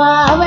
flowers.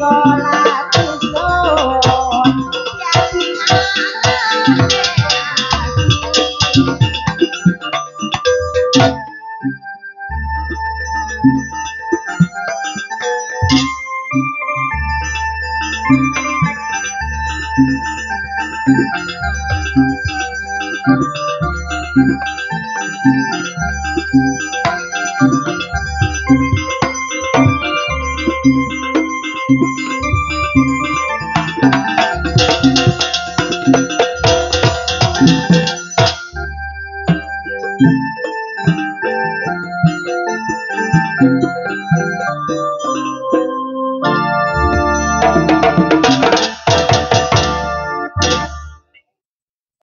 verdade. Thank you.